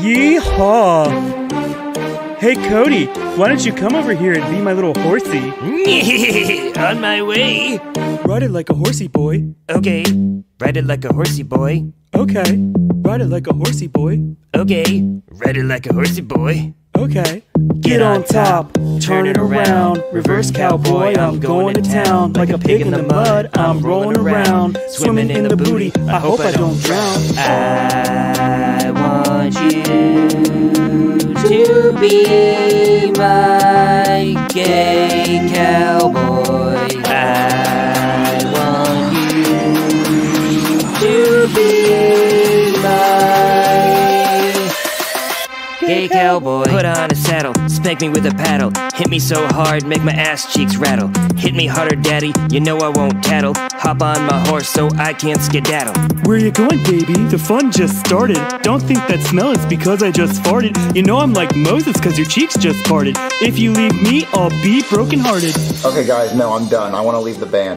Yeehaw! Hey Cody, why don't you come over here and be my little horsey? On my way. Ride it like a horsey boy. Okay. Ride it like a horsey boy. Okay. Ride it like a horsey boy. Okay. Ride it like a horsey boy. Okay. Get on top, turn it around, reverse cowboy. I'm going to town like a pig in the mud. I'm rolling around, swimming in the booty. I hope I don't drown. I want you to be my gay cowboy. Put on a saddle, spank me with a paddle. Hit me so hard, make my ass cheeks rattle. Hit me harder, daddy, you know I won't tattle. Hop on my horse so I can't skedaddle. Where you going, baby? The fun just started. Don't think that smell is because I just farted. You know I'm like Moses cause your cheeks just parted. If you leave me, I'll be brokenhearted. Okay, guys, no, I'm done. I want to leave the band.